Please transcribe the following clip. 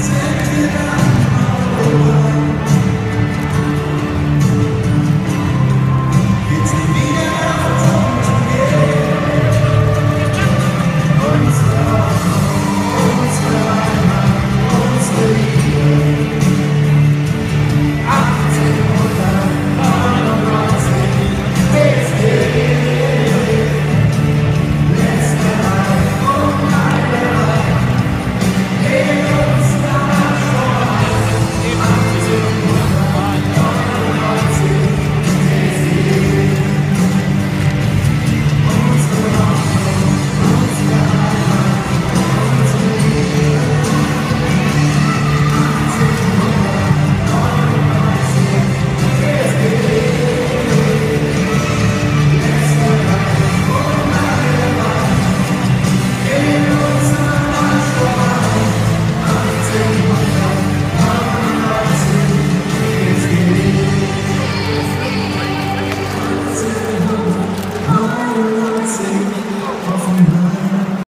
Take it out